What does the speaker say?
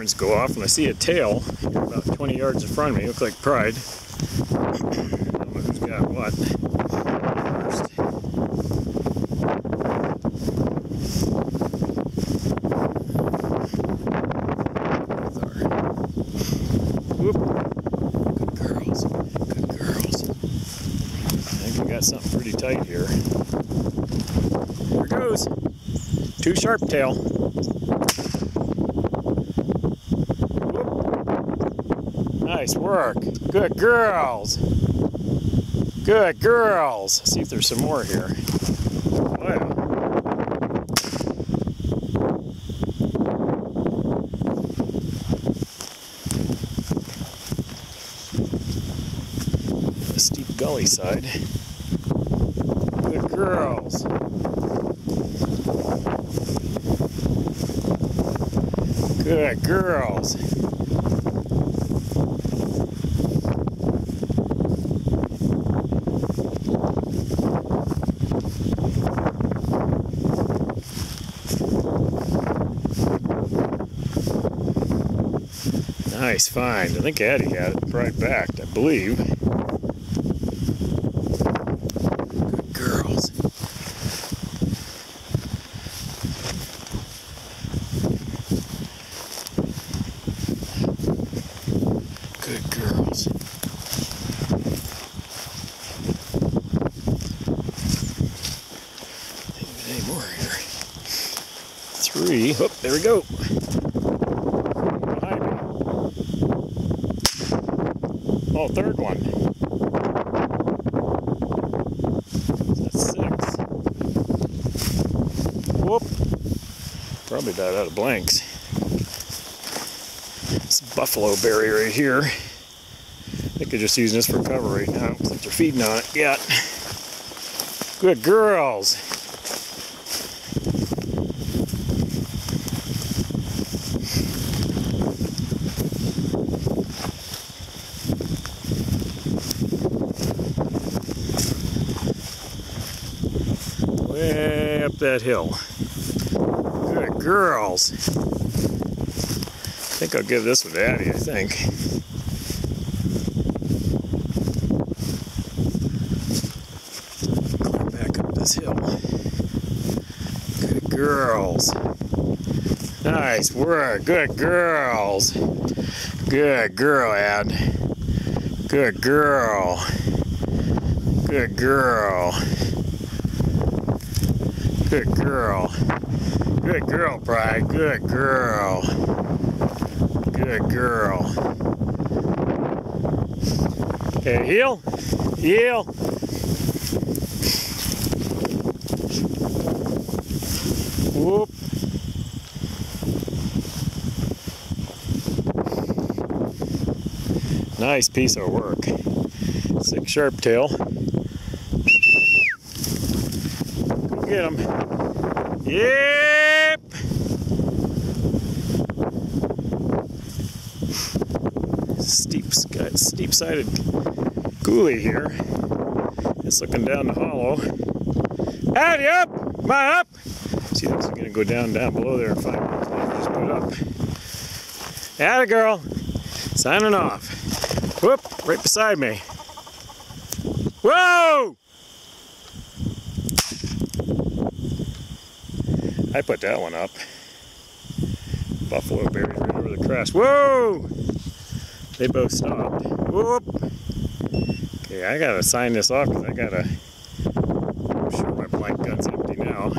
sirens go off and I see a tail about 20 yards in front of me. It looks like pride. I don't know who's got what. First. Good girls. I think we got something pretty tight here. Here goes. Two sharp tail. Nice work. Good girls. Good girls. Let's see if there's some more here. Wow. Steep gully side. Good girls. Good girls. Nice find. I think Addy got it right back, I believe. Good girls. Good girls. Any more here? Three. Oh, there we go. Behind me. Oh, third one. Six. Whoop. Probably died out of blanks. It's buffalo berry right here. I think they're just using this for cover right now since they're feeding on it yet. Good girls. Way up that hill. Good girls. I think I'll give this one to Addy, I think. Climb back up this hill. Good girls. Nice work. Good girls. Good girl, Ad. Good girl. Good girl. Good girl. Good girl, Pride. Good girl. Good girl. Okay, heel. Heel. Whoop. Nice piece of work. Six sharp tail. Go get him. Yep. Steep, steep sided coulee here. It's looking down the hollow. Howdy up! my up! See, going to go down down below there in five minutes. Just put up. Atta girl! Signing off. Whoop! Right beside me. Whoa! I put that one up. Buffalo bears right over the crest. Whoa! They both stopped. Whoop! Okay, I gotta sign this off because I gotta. I'm sure my blank gun's empty now.